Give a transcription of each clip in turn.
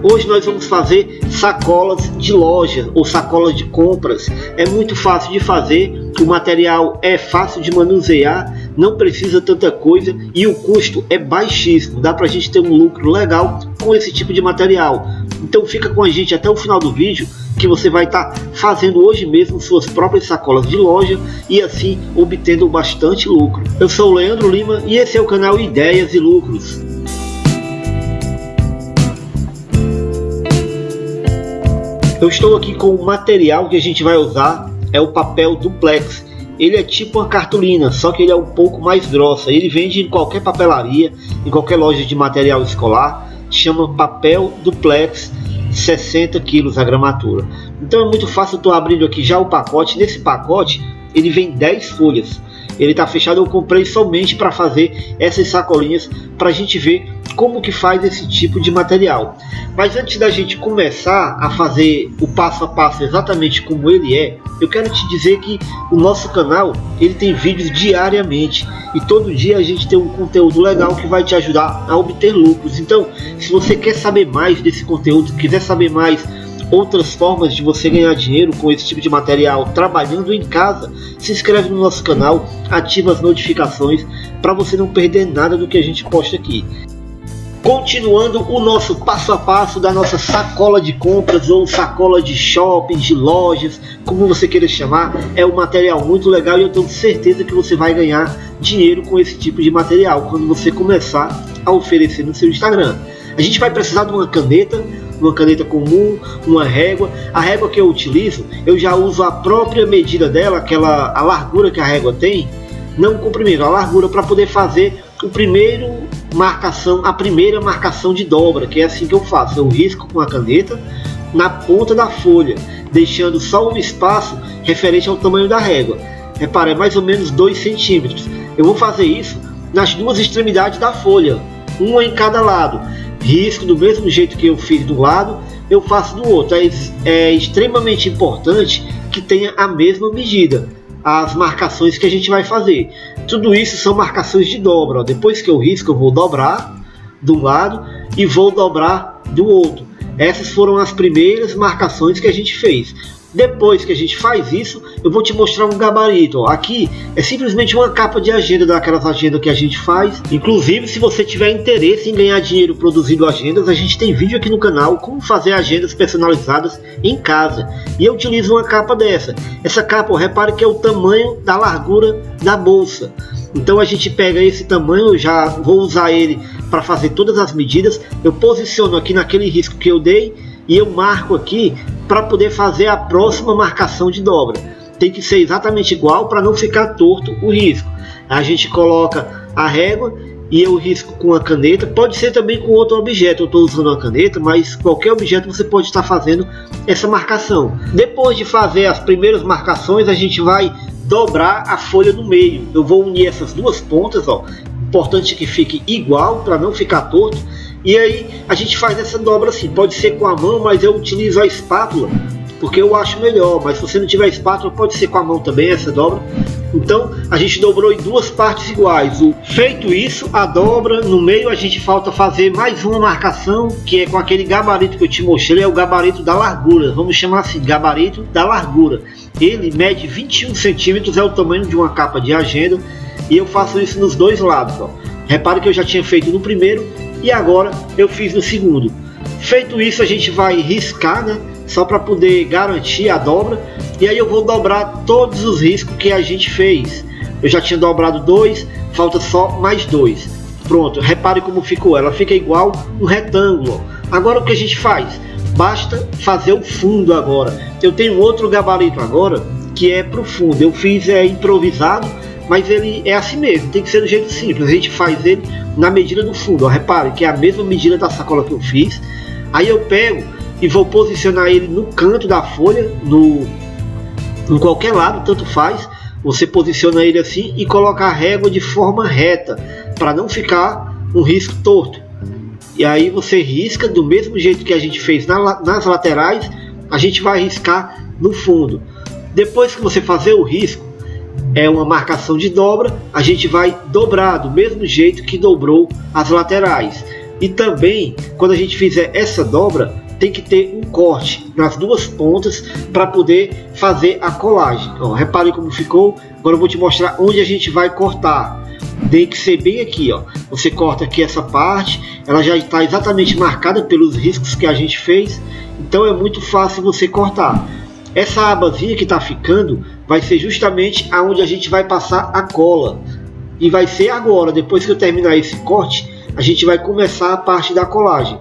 Hoje nós vamos fazer sacolas de loja ou sacolas de compras. É muito fácil de fazer, o material é fácil de manusear, não precisa tanta coisa e o custo é baixíssimo. Dá para a gente ter um lucro legal com esse tipo de material. Então fica com a gente até o final do vídeo que você vai estar tá fazendo hoje mesmo suas próprias sacolas de loja e assim obtendo bastante lucro. Eu sou o Leandro Lima e esse é o canal Ideias e Lucros. Eu estou aqui com o material que a gente vai usar, é o papel duplex. Ele é tipo uma cartolina, só que ele é um pouco mais grossa. Ele vende em qualquer papelaria, em qualquer loja de material escolar. Chama papel duplex 60 quilos a gramatura. Então é muito fácil, estou abrindo aqui já o pacote. Nesse pacote ele vem 10 folhas. Ele está fechado, eu comprei somente para fazer essas sacolinhas para a gente ver como que faz esse tipo de material. Mas antes da gente começar a fazer o passo a passo exatamente como ele é, eu quero te dizer que o nosso canal ele tem vídeos diariamente e todo dia a gente tem um conteúdo legal que vai te ajudar a obter lucros. Então, se você quer saber mais desse conteúdo, quiser saber mais outras formas de você ganhar dinheiro com esse tipo de material trabalhando em casa, se inscreve no nosso canal, ativa as notificações para você não perder nada do que a gente posta aqui. Continuando o nosso passo a passo da nossa sacola de compras ou sacola de shopping, de lojas, como você queira chamar, é um material muito legal e eu tenho certeza que você vai ganhar dinheiro com esse tipo de material quando você começar a oferecer no seu Instagram. A gente vai precisar de uma caneta, uma caneta comum, uma régua. A régua que eu utilizo, eu já uso a própria medida dela, aquela a largura que a régua tem, não o comprimento, a largura para poder fazer o primeiro marcação, a primeira marcação de dobra, que é assim que eu faço. Eu risco com a caneta na ponta da folha, deixando só um espaço referente ao tamanho da régua. Repara, é mais ou menos 2 centímetros. Eu vou fazer isso nas duas extremidades da folha, uma em cada lado risco do mesmo jeito que eu fiz do lado, eu faço do outro. É, é extremamente importante que tenha a mesma medida as marcações que a gente vai fazer. Tudo isso são marcações de dobra. Ó. Depois que eu risco, eu vou dobrar do lado e vou dobrar do outro. Essas foram as primeiras marcações que a gente fez. Depois que a gente faz isso, eu vou te mostrar um gabarito. Aqui é simplesmente uma capa de agenda daquelas agendas que a gente faz. Inclusive, se você tiver interesse em ganhar dinheiro produzindo agendas, a gente tem vídeo aqui no canal como fazer agendas personalizadas em casa. E eu utilizo uma capa dessa. Essa capa, repare que é o tamanho da largura da bolsa. Então a gente pega esse tamanho, eu já vou usar ele para fazer todas as medidas. Eu posiciono aqui naquele risco que eu dei e eu marco aqui para poder fazer a próxima marcação de dobra. Tem que ser exatamente igual para não ficar torto o risco. A gente coloca a régua e eu risco com a caneta. Pode ser também com outro objeto. Eu estou usando a caneta, mas qualquer objeto você pode estar fazendo essa marcação. Depois de fazer as primeiras marcações, a gente vai dobrar a folha no meio. Eu vou unir essas duas pontas, ó. Importante que fique igual para não ficar torto e aí a gente faz essa dobra assim, pode ser com a mão, mas eu utilizo a espátula, porque eu acho melhor, mas se você não tiver espátula, pode ser com a mão também essa dobra. Então a gente dobrou em duas partes iguais. Feito isso, a dobra no meio a gente falta fazer mais uma marcação que é com aquele gabarito que eu te mostrei, é o gabarito da largura. Vamos chamar assim, gabarito da largura. Ele mede 21 centímetros, é o tamanho de uma capa de agenda e eu faço isso nos dois lados. Ó. Repare que eu já tinha feito no primeiro e agora eu fiz no segundo. Feito isso, a gente vai riscar, né? Só para poder garantir a dobra. E aí eu vou dobrar todos os riscos que a gente fez. Eu já tinha dobrado dois, falta só mais dois. Pronto, repare como ficou. Ela fica igual um retângulo. Agora o que a gente faz? Basta fazer o fundo agora. Eu tenho outro gabarito agora que é para o fundo. Eu fiz é improvisado mas ele é assim mesmo, tem que ser do jeito simples. A gente faz ele na medida do fundo. Ó, repare que é a mesma medida da sacola que eu fiz. Aí eu pego e vou posicionar ele no canto da folha, no em qualquer lado, tanto faz. Você posiciona ele assim e coloca a régua de forma reta, para não ficar um risco torto. E aí você risca do mesmo jeito que a gente fez na, nas laterais, a gente vai riscar no fundo. Depois que você fazer o risco, é uma marcação de dobra, a gente vai dobrar do mesmo jeito que dobrou as laterais. E também, quando a gente fizer essa dobra, tem que ter um corte nas duas pontas para poder fazer a colagem. Ó, repare como ficou. Agora eu vou te mostrar onde a gente vai cortar. Tem que ser bem aqui, ó. Você corta aqui essa parte, ela já está exatamente marcada pelos riscos que a gente fez, então é muito fácil você cortar. Essa abazinha que está ficando vai ser justamente aonde a gente vai passar a cola. E vai ser agora, depois que eu terminar esse corte, a gente vai começar a parte da colagem.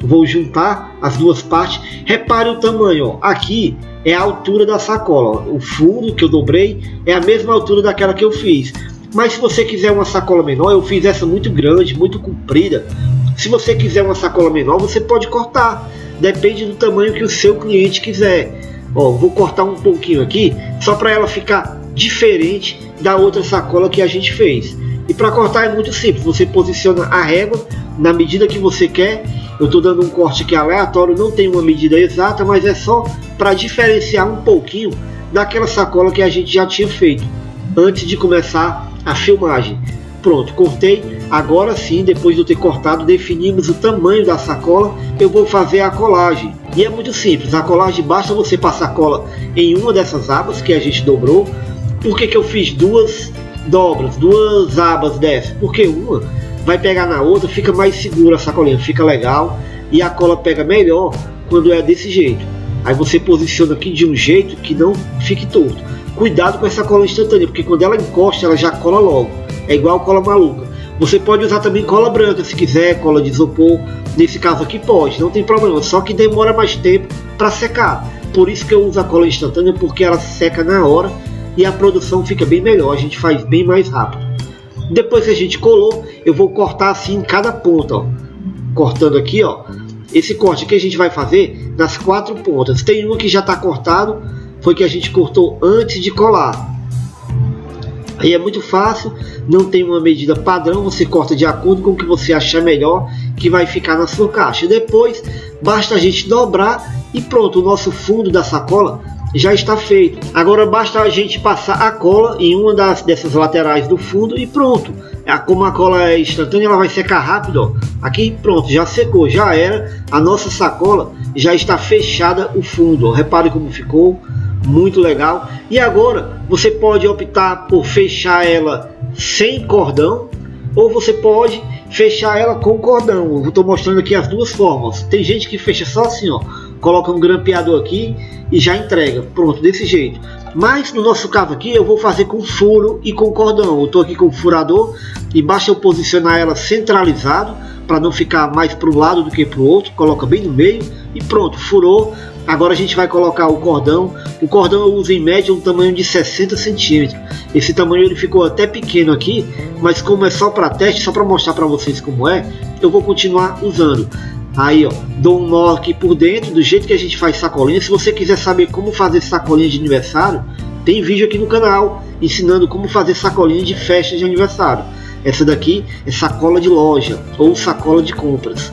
Vou juntar as duas partes. Repare o tamanho, ó. aqui é a altura da sacola. O fundo que eu dobrei é a mesma altura daquela que eu fiz. Mas se você quiser uma sacola menor, eu fiz essa muito grande, muito comprida. Se você quiser uma sacola menor, você pode cortar. Depende do tamanho que o seu cliente quiser. Ó, vou cortar um pouquinho aqui, só para ela ficar diferente da outra sacola que a gente fez. E para cortar é muito simples, você posiciona a régua na medida que você quer. Eu estou dando um corte aqui aleatório, não tem uma medida exata, mas é só para diferenciar um pouquinho daquela sacola que a gente já tinha feito antes de começar a filmagem. Pronto, cortei. Agora sim, depois de eu ter cortado, definimos o tamanho da sacola. Eu vou fazer a colagem. E é muito simples. A colagem basta você passar cola em uma dessas abas que a gente dobrou. Por que, que eu fiz duas dobras, duas abas dessas? Porque uma vai pegar na outra, fica mais segura a sacolinha, fica legal. E a cola pega melhor quando é desse jeito. Aí você posiciona aqui de um jeito que não fique torto. Cuidado com essa cola instantânea, porque quando ela encosta, ela já cola logo é igual cola maluca. Você pode usar também cola branca se quiser, cola de isopor. Nesse caso aqui pode, não tem problema, só que demora mais tempo para secar. Por isso que eu uso a cola instantânea, porque ela seca na hora e a produção fica bem melhor, a gente faz bem mais rápido. Depois que a gente colou, eu vou cortar assim em cada ponta, ó. cortando aqui, ó. Esse corte que a gente vai fazer nas quatro pontas. Tem uma que já está cortado, foi que a gente cortou antes de colar. Aí é muito fácil, não tem uma medida padrão, você corta de acordo com o que você achar melhor que vai ficar na sua caixa. Depois basta a gente dobrar e pronto, o nosso fundo da sacola já está feito. Agora basta a gente passar a cola em uma das dessas laterais do fundo e pronto. É, como a cola é instantânea, ela vai secar rápido. Ó. Aqui pronto, já secou, já era. A nossa sacola já está fechada o fundo. Ó. Repare como ficou muito legal. E agora você pode optar por fechar ela sem cordão ou você pode fechar ela com cordão. Eu estou mostrando aqui as duas formas. Tem gente que fecha só assim, ó, coloca um grampeador aqui e já entrega, pronto, desse jeito. Mas no nosso caso aqui eu vou fazer com furo e com cordão. Eu estou aqui com o furador e basta eu posicionar ela centralizado para não ficar mais para um lado do que para o outro. Coloca bem no meio e pronto, furou. Agora a gente vai colocar o cordão. O cordão eu uso em média um tamanho de 60 centímetros. Esse tamanho ele ficou até pequeno aqui, mas como é só para teste, só para mostrar para vocês como é, eu vou continuar usando. Aí ó, dou um nó aqui por dentro, do jeito que a gente faz sacolinha. Se você quiser saber como fazer sacolinha de aniversário, tem vídeo aqui no canal ensinando como fazer sacolinha de festa de aniversário. Essa daqui é sacola de loja ou sacola de compras.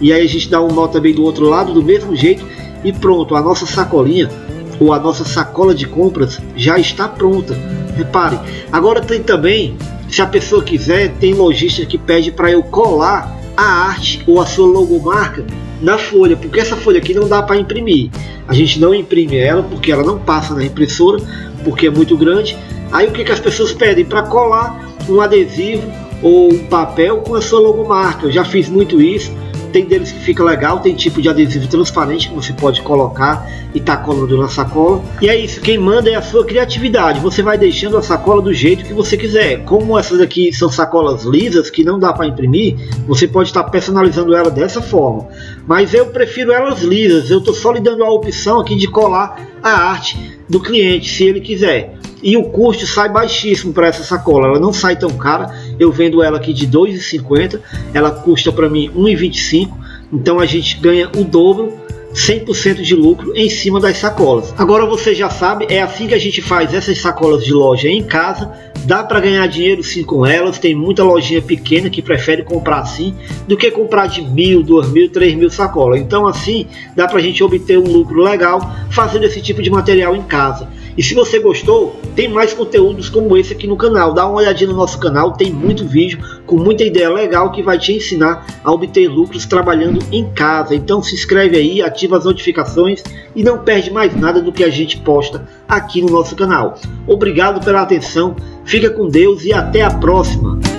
E aí a gente dá um nó também do outro lado do mesmo jeito e pronto, a nossa sacolinha ou a nossa sacola de compras já está pronta. Repare, agora tem também, se a pessoa quiser, tem lojista que pede para eu colar a arte ou a sua logomarca na folha, porque essa folha aqui não dá para imprimir. A gente não imprime ela porque ela não passa na impressora, porque é muito grande. Aí o que, que as pessoas pedem? Para colar um adesivo ou um papel com a sua logomarca. Eu já fiz muito isso tem deles que fica legal, tem tipo de adesivo transparente que você pode colocar e tá colando na sacola. E é isso, quem manda é a sua criatividade. Você vai deixando a sacola do jeito que você quiser. Como essas aqui são sacolas lisas que não dá para imprimir, você pode estar tá personalizando ela dessa forma. Mas eu prefiro elas lisas. Eu estou só lhe dando a opção aqui de colar a arte do cliente, se ele quiser e o custo sai baixíssimo para essa sacola. Ela não sai tão cara. Eu vendo ela aqui de 2,50, ela custa para mim 1,25. Então a gente ganha o dobro 100% de lucro em cima das sacolas. Agora você já sabe, é assim que a gente faz essas sacolas de loja em casa, Dá para ganhar dinheiro sim com elas. Tem muita lojinha pequena que prefere comprar assim do que comprar de mil, dois mil, três mil sacolas. Então assim dá para a gente obter um lucro legal fazendo esse tipo de material em casa. E se você gostou, tem mais conteúdos como esse aqui no canal. Dá uma olhadinha no nosso canal, tem muito vídeo com muita ideia legal que vai te ensinar a obter lucros trabalhando em casa. Então se inscreve aí, ativa as notificações e não perde mais nada do que a gente posta aqui no nosso canal. Obrigado pela atenção, fica com Deus e até a próxima.